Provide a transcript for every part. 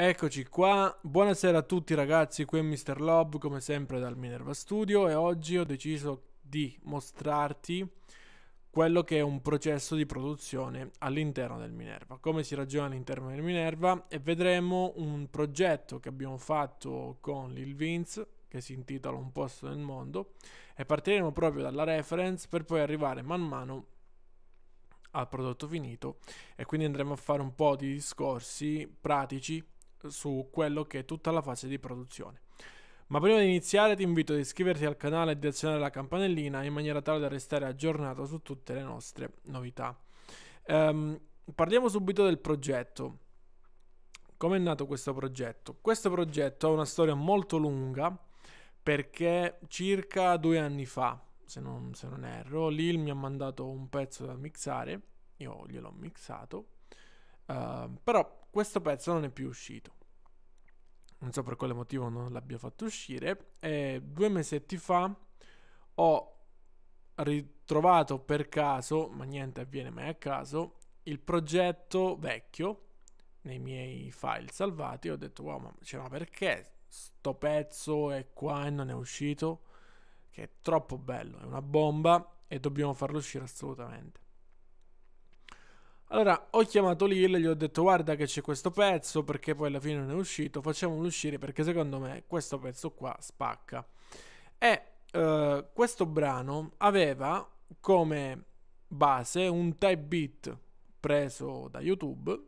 Eccoci qua, buonasera a tutti ragazzi, qui è Mr. Love come sempre dal Minerva Studio. E oggi ho deciso di mostrarti quello che è un processo di produzione all'interno del Minerva, come si ragiona all'interno del Minerva? E vedremo un progetto che abbiamo fatto con Lil Vince che si intitola Un posto nel mondo. E partiremo proprio dalla reference per poi arrivare man mano al prodotto finito. E quindi andremo a fare un po' di discorsi pratici su quello che è tutta la fase di produzione. Ma prima di iniziare ti invito ad iscriverti al canale e di azionare la campanellina in maniera tale da restare aggiornato su tutte le nostre novità. Um, parliamo subito del progetto. Come è nato questo progetto? Questo progetto ha una storia molto lunga perché circa due anni fa, se non, se non erro, Lil mi ha mandato un pezzo da mixare, io gliel'ho mixato, uh, però questo pezzo non è più uscito. Non so per quale motivo non l'abbia fatto uscire. E due mesetti fa ho ritrovato per caso, ma niente avviene mai a caso, il progetto vecchio nei miei file salvati. Ho detto, wow, ma, cioè, ma perché sto pezzo è qua e non è uscito? Che è troppo bello, è una bomba e dobbiamo farlo uscire assolutamente. Allora ho chiamato Lil e gli ho detto guarda che c'è questo pezzo perché poi alla fine non è uscito, facciamolo uscire perché secondo me questo pezzo qua spacca. E uh, questo brano aveva come base un type beat preso da YouTube.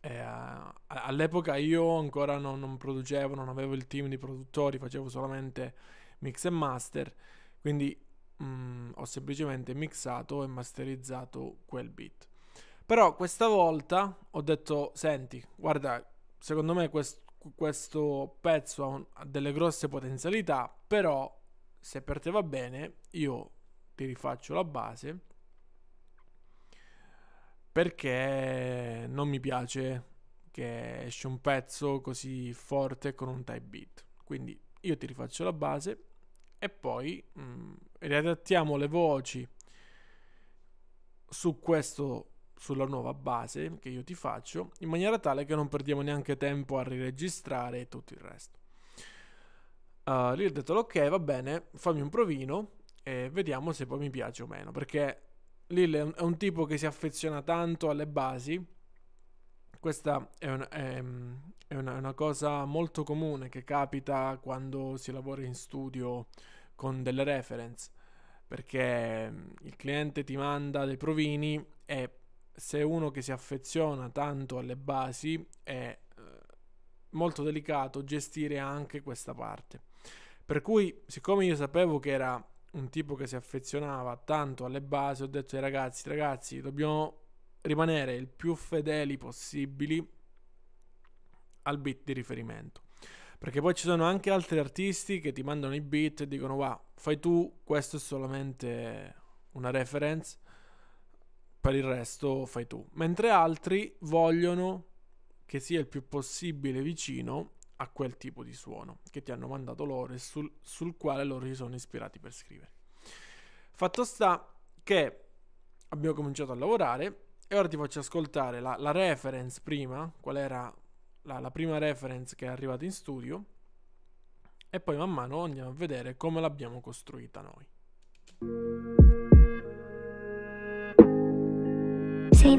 E, uh, all'epoca io ancora non, non producevo, non avevo il team di produttori, facevo solamente mix e master, quindi mh, mm, ho semplicemente mixato e masterizzato quel beat. Però questa volta ho detto, senti, guarda, secondo me quest- questo pezzo ha, un- ha delle grosse potenzialità, però se per te va bene, io ti rifaccio la base perché non mi piace che esce un pezzo così forte con un type beat. Quindi io ti rifaccio la base e poi mh, mm, riadattiamo le voci su questo sulla nuova base che io ti faccio in maniera tale che non perdiamo neanche tempo a riregistrare e tutto il resto. Uh, lì ho detto ok va bene fammi un provino e vediamo se poi mi piace o meno perché Lil è un, è un tipo che si affeziona tanto alle basi. Questa è, un, è, è una, una, cosa molto comune che capita quando si lavora in studio con delle reference perché mm, il cliente ti manda dei provini e se uno che si affeziona tanto alle basi è eh, molto delicato gestire anche questa parte. Per cui, siccome io sapevo che era un tipo che si affezionava tanto alle basi, ho detto ai ragazzi, ragazzi, dobbiamo rimanere il più fedeli possibili al beat di riferimento. Perché poi ci sono anche altri artisti che ti mandano i beat e dicono, wow, fai tu, questo è solamente una reference, per il resto fai tu. Mentre altri vogliono che sia il più possibile vicino a quel tipo di suono che ti hanno mandato loro e sul, sul quale loro si sono ispirati per scrivere. Fatto sta che abbiamo cominciato a lavorare e ora ti faccio ascoltare la, la reference prima, qual era la, la prima reference che è arrivata in studio e poi man mano andiamo a vedere come l'abbiamo costruita noi. Say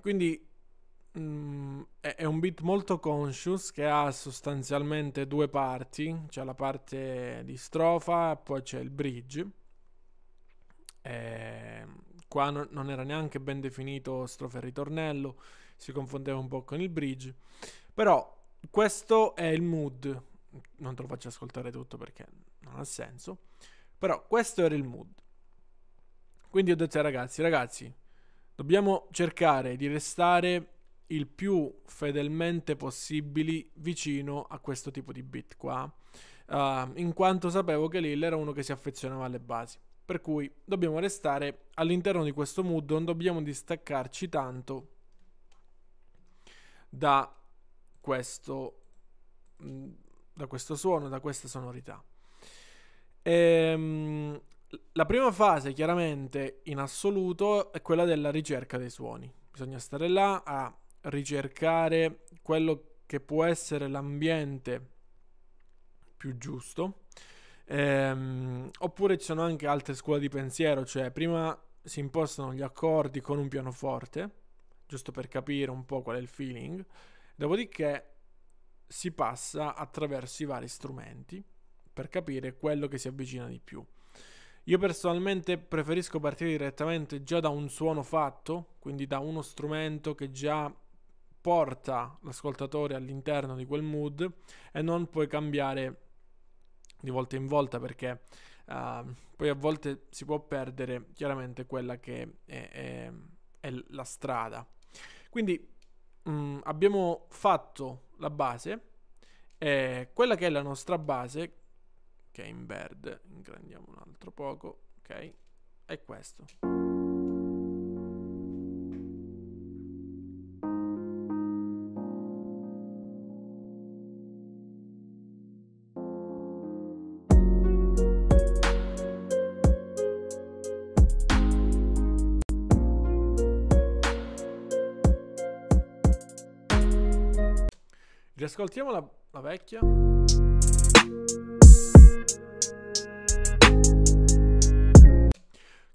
Quindi mm, è, è, un beat molto conscious che ha sostanzialmente due parti, c'è la parte di strofa poi c'è il bridge. E qua non, non era neanche ben definito strofa e ritornello si confondeva un po' con il bridge. Però questo è il mood. Non te lo faccio ascoltare tutto perché non ha senso. Però questo era il mood. Quindi ho detto ai ragazzi, ragazzi, dobbiamo cercare di restare il più fedelmente possibili vicino a questo tipo di beat qua, uh, in quanto sapevo che Lil era uno che si affezionava alle basi. Per cui dobbiamo restare all'interno di questo mood, non dobbiamo distaccarci tanto da questo, mm, da questo suono, da questa sonorità. Ehm, la prima fase, chiaramente, in assoluto, è quella della ricerca dei suoni. Bisogna stare là a ricercare quello che può essere l'ambiente più giusto. Ehm, oppure ci sono anche altre scuole di pensiero, cioè prima si impostano gli accordi con un pianoforte, giusto per capire un po' qual è il feeling, dopodiché si passa attraverso i vari strumenti per capire quello che si avvicina di più. Io personalmente preferisco partire direttamente già da un suono fatto, quindi da uno strumento che già porta l'ascoltatore all'interno di quel mood e non puoi cambiare di volta in volta perché uh, poi a volte si può perdere chiaramente quella che è, è, è la strada. Quindi um, abbiamo fatto la base e quella che è la nostra base che è in verde, ingrandiamo un altro poco, ok? È questo. Riascoltiamo la, la vecchia.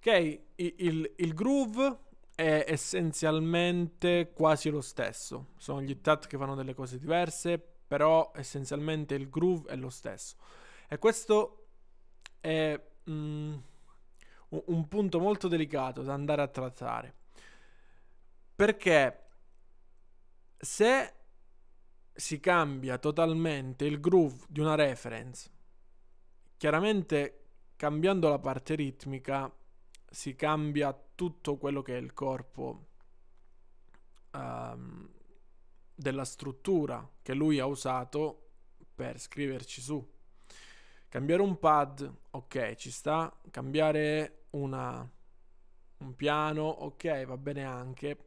Ok, il, il, groove è essenzialmente quasi lo stesso. Sono gli tat che fanno delle cose diverse, però essenzialmente il groove è lo stesso. E questo è mm, un punto molto delicato da andare a trattare. Perché se si cambia totalmente il groove di una reference, chiaramente cambiando la parte ritmica si cambia tutto quello che è il corpo um, della struttura che lui ha usato per scriverci su. Cambiare un pad, ok, ci sta. Cambiare una, un piano, ok, va bene anche.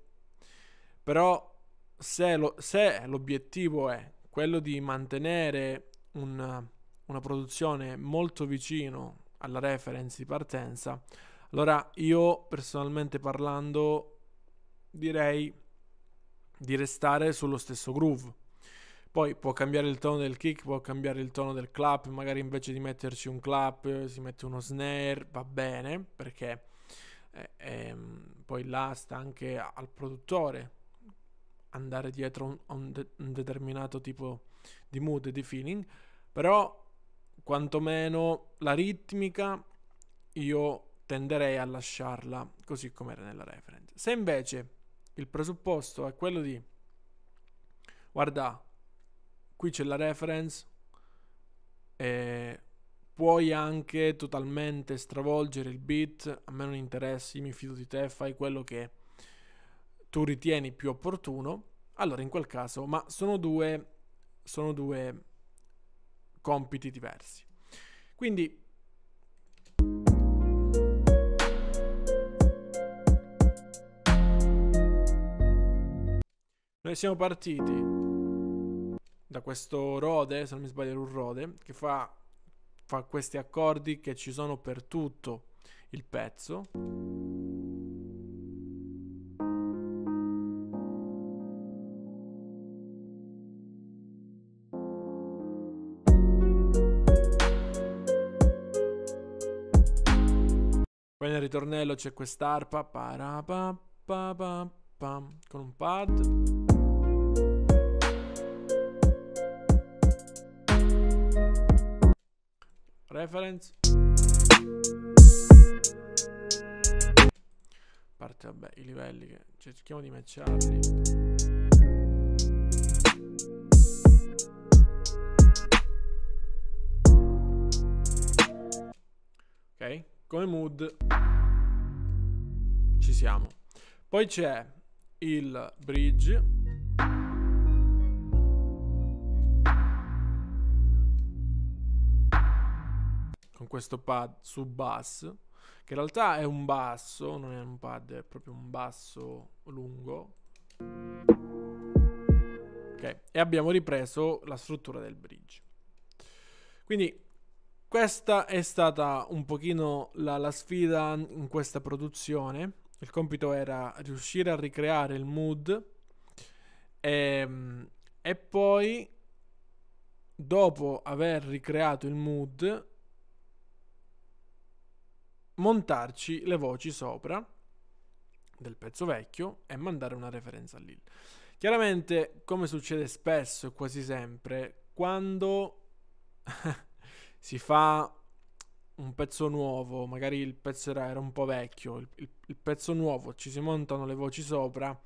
Però se, lo, se l'obiettivo è quello di mantenere una, una produzione molto vicino alla reference di partenza, allora io personalmente parlando direi di restare sullo stesso groove. Poi può cambiare il tono del kick, può cambiare il tono del clap, magari invece di metterci un clap si mette uno snare, va bene, perché eh, ehm, poi là sta anche al produttore andare dietro un, un, de- un determinato tipo di mood di feeling, però quantomeno la ritmica io tenderei a lasciarla così come era nella reference. Se invece il presupposto è quello di guarda, qui c'è la reference e puoi anche totalmente stravolgere il beat, a me non interessa, mi fido di te, fai quello che tu ritieni più opportuno, allora in quel caso, ma sono due, sono due compiti diversi. Quindi Noi siamo partiti da questo Rode, se non mi sbaglio un Rode, che fa, fa questi accordi che ci sono per tutto il pezzo. Poi nel ritornello c'è quest'arpa con un pad. Reference. parte, vabbè, i livelli che cerchiamo di matcharli. Ok, come mood ci siamo. Poi c'è il bridge questo pad su bass, che in realtà è un basso, non è un pad, è proprio un basso lungo. Ok, e abbiamo ripreso la struttura del bridge. Quindi questa è stata un pochino la, la sfida in questa produzione. Il compito era riuscire a ricreare il mood e, ehm, e poi dopo aver ricreato il mood montarci le voci sopra del pezzo vecchio e mandare una referenza lì. Chiaramente, come succede spesso e quasi sempre, quando si fa un pezzo nuovo, magari il pezzo era, era un po' vecchio, il, il, il, pezzo nuovo, ci si montano le voci sopra,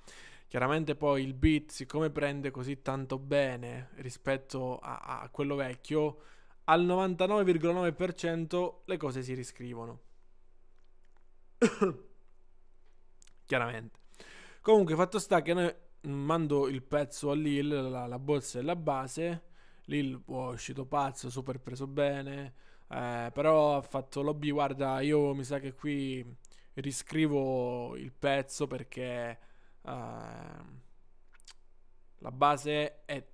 chiaramente poi il beat, siccome prende così tanto bene rispetto a, a quello vecchio, al 99,9% le cose si riscrivono. chiaramente. Comunque, fatto sta che noi mando il pezzo a Lil, la, la bozza e la base. Lil oh, è uscito pazzo, super preso bene. Eh, però ha fatto lobby. Guarda, io mi sa che qui riscrivo il pezzo perché eh, la base è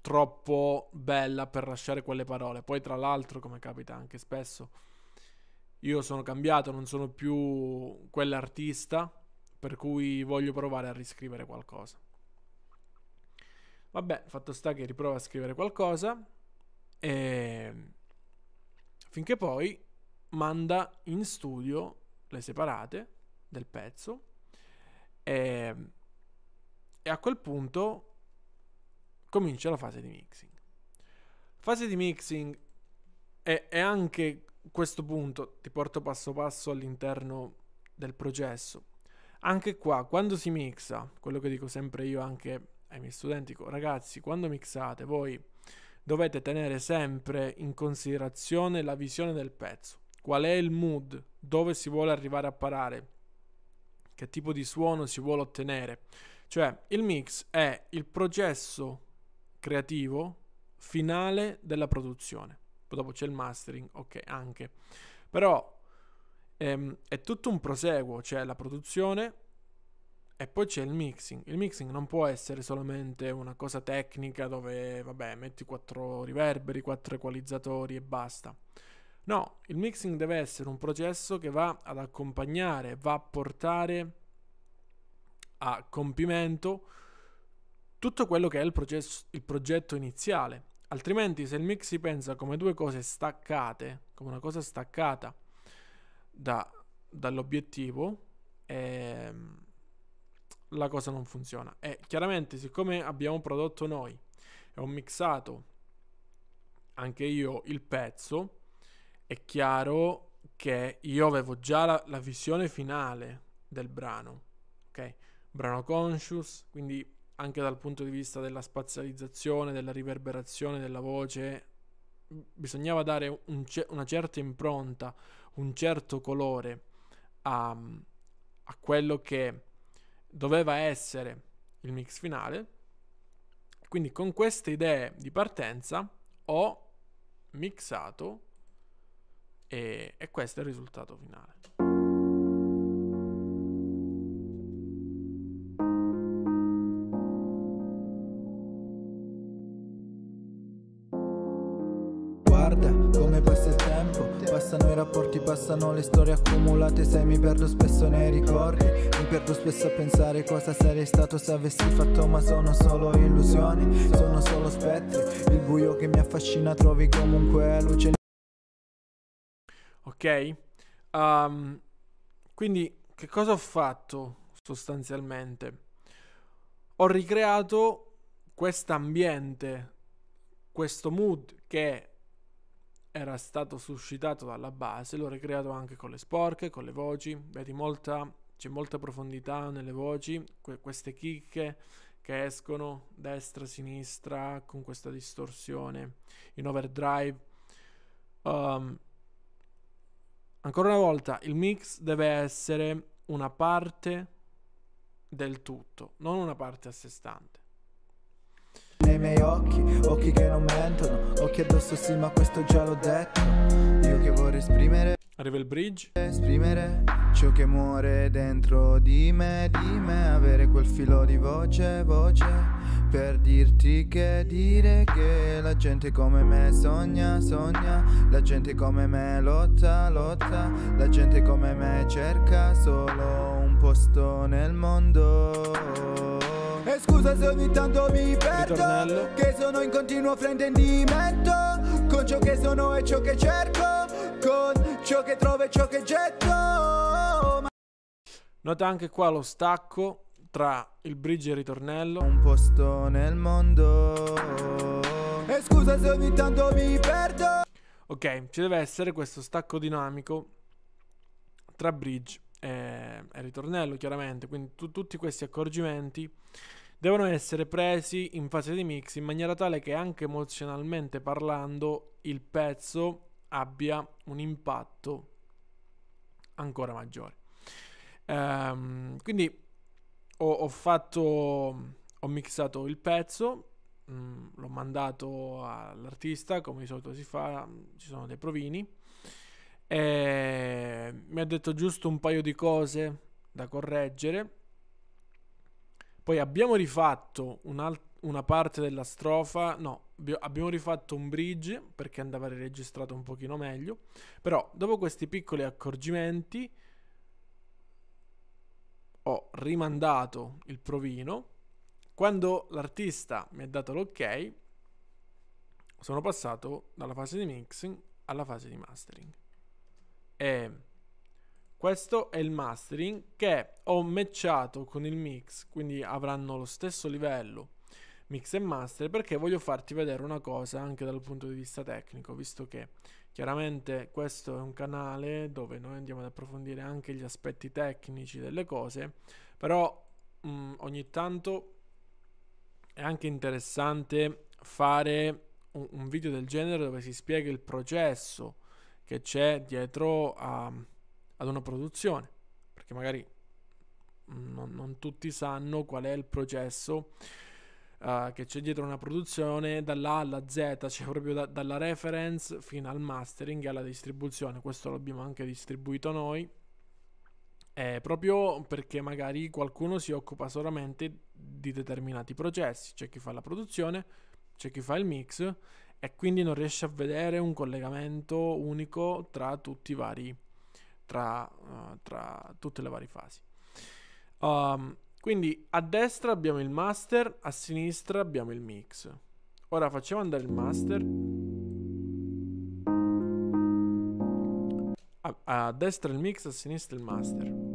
troppo bella per lasciare quelle parole. Poi, tra l'altro, come capita anche spesso, io sono cambiato, non sono più quell'artista per cui voglio provare a riscrivere qualcosa. Vabbè, fatto sta che riprova a scrivere qualcosa e finché poi manda in studio le separate del pezzo e, e a quel punto comincia la fase di mixing. Fase di mixing è, è anche questo punto, ti porto passo passo all'interno del processo anche qua, quando si mixa, quello che dico sempre io anche ai miei studenti, ragazzi, quando mixate voi dovete tenere sempre in considerazione la visione del pezzo. Qual è il mood? Dove si vuole arrivare a parare? Che tipo di suono si vuole ottenere? Cioè, il mix è il processo creativo finale della produzione. Poi dopo c'è il mastering, ok, anche. Però ehm, è tutto un proseguo, c'è la produzione e poi c'è il mixing. Il mixing non può essere solamente una cosa tecnica dove, vabbè, metti quattro riverberi, quattro equalizzatori e basta. No, il mixing deve essere un processo che va ad accompagnare, va a portare a compimento tutto quello che è il, processo, il progetto iniziale. Altrimenti, se il mix si pensa come due cose staccate, come una cosa staccata, da, dall'obiettivo, ehm, la cosa non funziona. E chiaramente, siccome abbiamo prodotto noi e ho mixato anche io il pezzo, è chiaro che io avevo già la, la visione finale del brano, ok? Brano conscious, quindi anche dal punto di vista della spazializzazione, della riverberazione della voce, bisognava dare un, una certa impronta, un certo colore a, a quello che doveva essere il mix finale. Quindi con queste idee di partenza ho mixato e, e questo è il risultato finale. Passano i rapporti, passano le storie accumulate. Sai mi perdo spesso nei ricordi Mi perdo spesso a pensare cosa sarei stato se avessi fatto Ma sono solo illusioni, sono solo spettri. Il buio che mi affascina trovi comunque luce. Ok, um, quindi che cosa ho fatto sostanzialmente? Ho ricreato quest'ambiente, questo mood che era stato suscitato dalla base, l'ho ricreato anche con le sporche, con le voci, vedi molta, c'è molta profondità nelle voci, que- queste chicche che escono destra, sinistra con questa distorsione in overdrive. Um, ancora una volta, il mix deve essere una parte del tutto, non una parte a sé stante nei miei occhi, occhi che non mentono, occhi addosso sì ma questo già l'ho detto. Io che vorrei esprimere Arriva il bridge. Esprimere ciò che muore dentro di me, di me, avere quel filo di voce, voce, per dirti che dire che la gente come me sogna, sogna, la gente come me lotta, lotta, la gente come me cerca solo un posto nel mondo. E scusa se ogni tanto mi perdo Ritornello. Che sono in continuo fraintendimento Con ciò che sono e ciò che cerco Con ciò che trovo e ciò che getto Ma Nota anche qua lo stacco tra il bridge e il ritornello. un posto nel mondo E scusa se ogni tanto mi perdo Ok, ci deve essere questo stacco dinamico tra bridge e, e ritornello, chiaramente. Quindi tu- tutti questi accorgimenti devono essere presi in fase di mix in maniera tale che anche emozionalmente parlando il pezzo abbia un impatto ancora maggiore. Ehm, quindi ho, ho fatto, ho mixato il pezzo, mm, l'ho mandato all'artista, come di solito si fa, ci sono dei provini, e mi ha detto giusto un paio di cose da correggere. Poi abbiamo rifatto una parte della strofa, no, abbi- abbiamo rifatto un bridge perché andava registrato un pochino meglio, però dopo questi piccoli accorgimenti ho rimandato il provino. Quando l'artista mi ha dato l'ok, sono passato dalla fase di mixing alla fase di mastering. E questo è il mastering che ho matchato con il mix, quindi avranno lo stesso livello mix e master perché voglio farti vedere una cosa anche dal punto di vista tecnico, visto che chiaramente questo è un canale dove noi andiamo ad approfondire anche gli aspetti tecnici delle cose, però mh, ogni tanto è anche interessante fare un, un video del genere dove si spiega il processo che c'è dietro a, ad una produzione, perché magari non, non tutti sanno qual è il processo uh, che c'è dietro una produzione dalla alla Z, cioè proprio da- dalla reference fino al mastering e alla distribuzione. Questo l'abbiamo anche distribuito noi. eh, proprio perché magari qualcuno si occupa solamente di determinati processi, c'è chi fa la produzione, c'è chi fa il mix e quindi non riesce a vedere un collegamento unico tra tutti i vari tra, uh, tra tutte le varie fasi. Um, quindi a destra abbiamo il master, a sinistra abbiamo il mix. Ora facciamo andare il master. A, a destra il mix, a sinistra il master.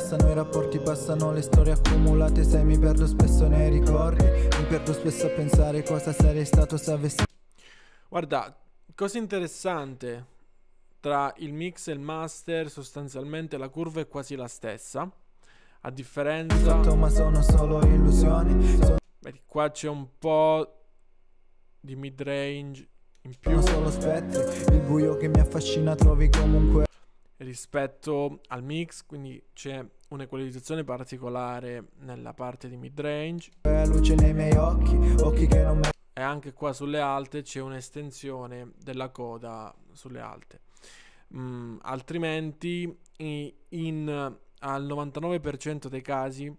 Passano i rapporti, passano le storie accumulate. Sai mi perdo spesso nei ricordi Mi perdo spesso a pensare cosa sarei stato se avessi Guarda, cosa interessante tra il mix e il master, sostanzialmente la curva è quasi la stessa. A differenza, ma sono solo illusioni. Sono vedi, qua c'è un po' di mid range in più. solo spettri. Il buio che mi affascina trovi comunque rispetto al mix, quindi c'è un'equalizzazione particolare nella parte di mid range luce nei miei occhi Occhi che non mi e anche qua sulle alte c'è un'estensione della coda sulle alte. Mm, altrimenti i- in, al 99% dei casi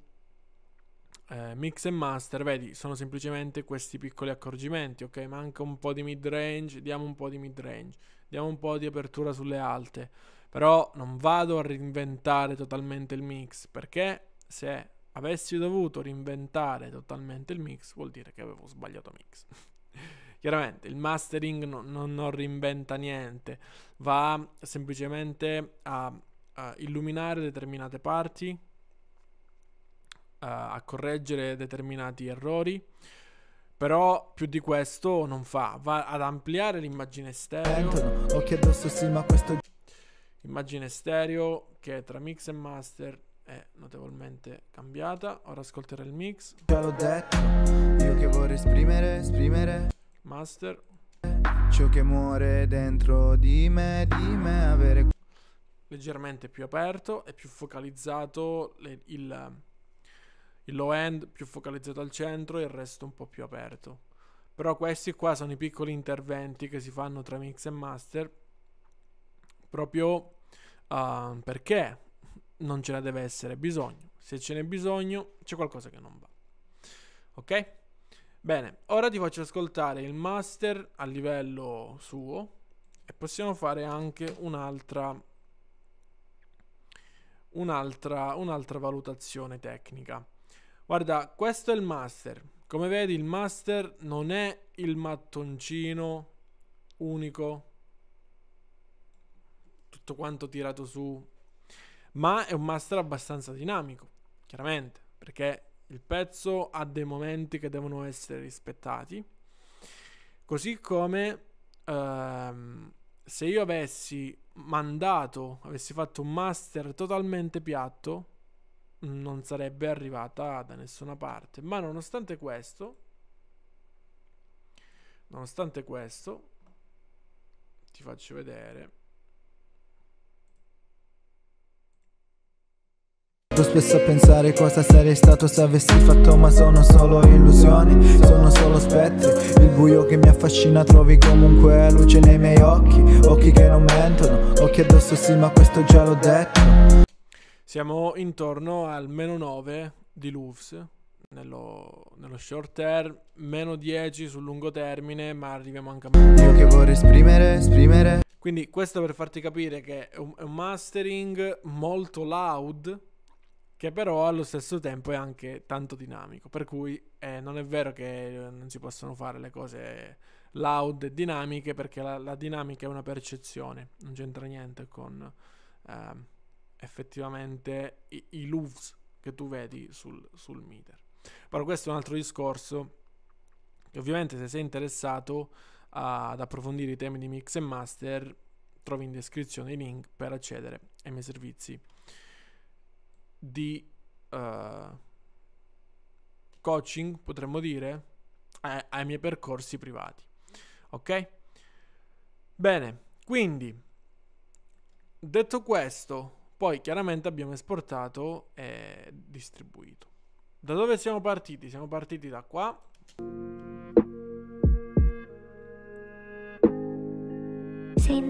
eh, mix e master, vedi, sono semplicemente questi piccoli accorgimenti, ok? Manca un po' di mid range, diamo un po' di mid range, diamo un po' di apertura sulle alte. Però non vado a reinventare totalmente il mix, perché se avessi dovuto reinventare totalmente il mix, vuol dire che avevo sbagliato mix. Chiaramente il mastering no- non, non reinventa niente, va semplicemente a, a illuminare determinate parti, a, a correggere determinati errori. Però più di questo non fa, va ad ampliare l'immagine stereo. sentono Occhi addosso sì ma questo Immagine stereo che tra mix e master è notevolmente cambiata. Ora ascolterò il mix, già l'ho detto Io che vorrei esprimere, esprimere master. Ciò che muore dentro di me, di me Avere leggermente più aperto e più focalizzato le, il, il low end più focalizzato al centro e il resto un po' più aperto. Però questi qua sono i piccoli interventi che si fanno tra mix e master proprio uh, perché non ce ne deve essere bisogno. Se ce n'è bisogno, c'è qualcosa che non va. Ok? Bene, ora ti faccio ascoltare il master a livello suo e possiamo fare anche un'altra un'altra, un'altra valutazione tecnica. Guarda, questo è il master. Come vedi, il master non è il mattoncino unico, tutto quanto tirato su, ma è un master abbastanza dinamico, chiaramente, perché il pezzo ha dei momenti che devono essere rispettati, così come ehm, se io avessi mandato, avessi fatto un master totalmente piatto, non sarebbe arrivata da nessuna parte. Ma nonostante questo, nonostante questo, ti faccio vedere. Spesso a pensare cosa sarei stato se avessi fatto ma sono solo illusioni Sono solo spettri, il buio che mi affascina trovi comunque luce nei miei occhi Occhi che non mentono, occhi addosso sì ma questo già l'ho detto Siamo intorno al meno 9 di Louvs nello, nello, short term, meno 10 sul lungo termine, ma arriviamo anche a. Io che vorrei esprimere, esprimere. Quindi questo per farti capire che è un, è un mastering molto loud, che però allo stesso tempo è anche tanto dinamico, per cui eh, non è vero che non si possono fare le cose loud e dinamiche, perché la, la dinamica è una percezione, non c'entra niente con eh, effettivamente i, i loops che tu vedi sul, sul meter. Però questo è un altro discorso che ovviamente se sei interessato ad approfondire i temi di mix e master trovi in descrizione i link per accedere ai miei servizi di uh, coaching, potremmo dire, ai, ai miei percorsi privati. Ok? Bene, quindi detto questo, poi chiaramente abbiamo esportato e distribuito. Da dove siamo partiti? Siamo partiti da qua. Say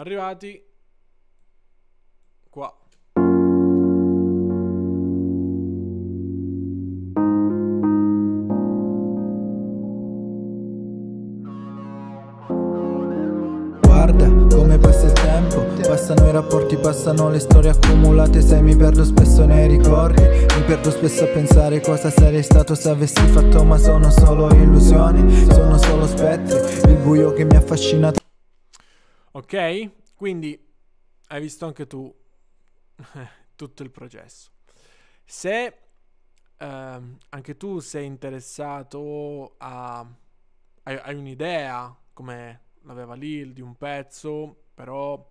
Arrivati. Qua. Guarda come passa il tempo, passano i rapporti, passano le storie accumulate. Se mi perdo spesso nei ricordi, mi perdo spesso a pensare cosa sarei stato se avessi fatto Ma sono solo illusioni, sono solo spettri, il buio che mi affascina Ok? Quindi hai visto anche tu tutto il processo. Se ehm, anche tu sei interessato a... hai, hai un'idea, come l'aveva Lil, di un pezzo, però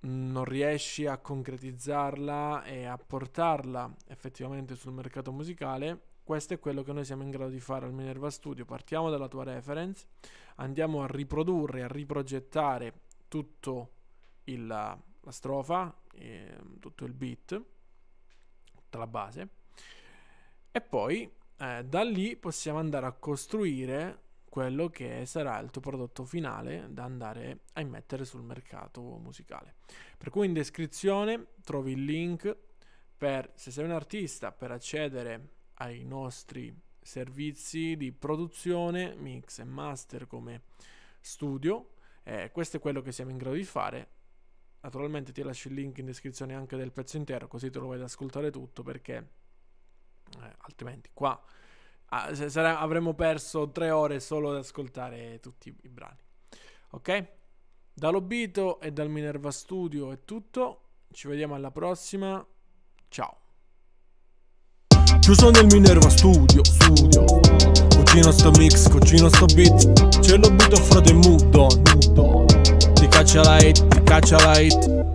non riesci a concretizzarla e a portarla effettivamente sul mercato musicale, questo è quello che noi siamo in grado di fare al Minerva Studio. Partiamo dalla tua reference, andiamo a riprodurre, a riprogettare tutto il, la strofa, eh, tutto il beat, tutta la base, e poi eh, da lì possiamo andare a costruire quello che sarà il tuo prodotto finale da andare a immettere sul mercato musicale. Per cui in descrizione trovi il link per, se sei un artista, per accedere ai nostri servizi di produzione, mix e master come studio. Eh, questo è quello che siamo in grado di fare. Naturalmente ti lascio il link in descrizione anche del pezzo intero, così te lo vuoi ascoltare tutto perché eh, altrimenti qua ah, avremmo perso tre ore solo ad ascoltare tutti i brani. Ok? Dall'Obito e dal Minerva Studio è tutto. Ci vediamo alla prossima. Ciao. Chiuso nel Minerva Studio, studio. Cucino sto mix, cucino sto beat. C'è l'obito frate mudo, mudo Ti caccia la hit, ti caccia la hit